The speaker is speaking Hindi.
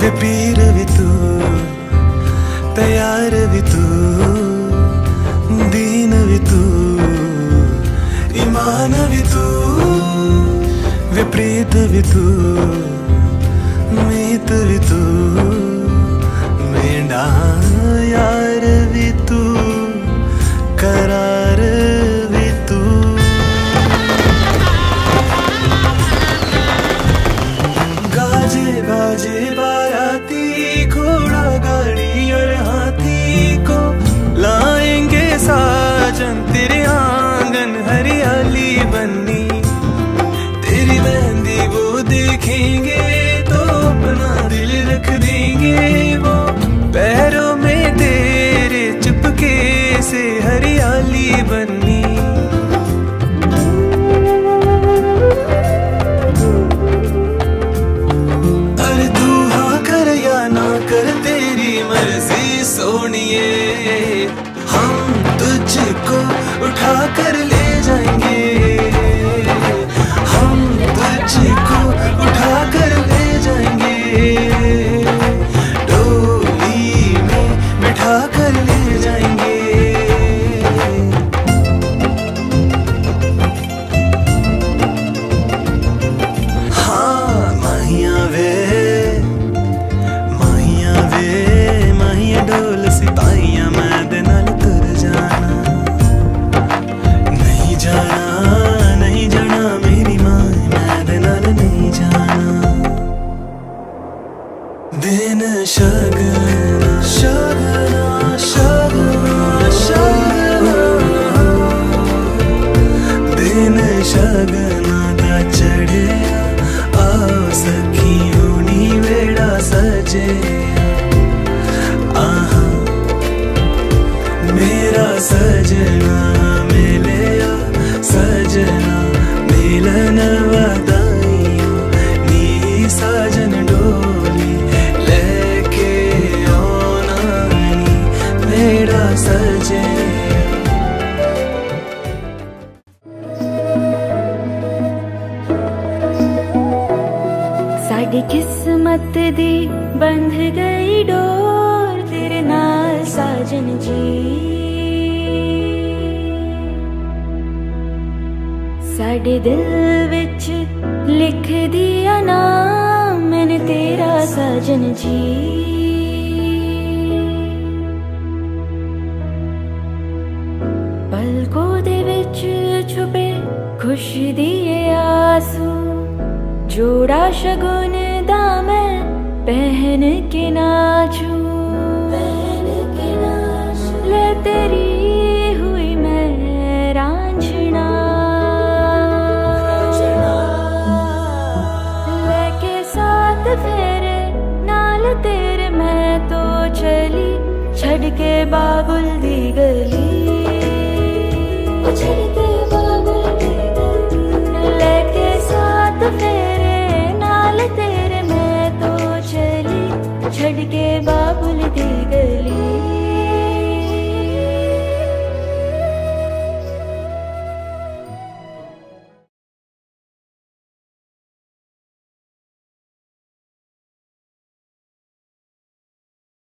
वे पीर भी तू, तैयार भी तू, दीन भी तू, ईमान भी तू, विपरीत भी तू, मीत भी तू। திரு शगन शाशिन शगनता चे सखी वेडा सजे तेरी किस्मत दी बंध गई डोर तेरे नाल साजन जी। साढ़े दिल बिच लिख दिया नाम मैंने तेरा साजन जी। पलकों दे पलको छुपे खुशदि आंसू चूड़ा शगुन दामन पहन के नाचू। ले तेरी हुई मैं साथ फेरे नाल तेरे मैं तो चली छड़ के बाबुल दी गली। ಅಡಿಗೆ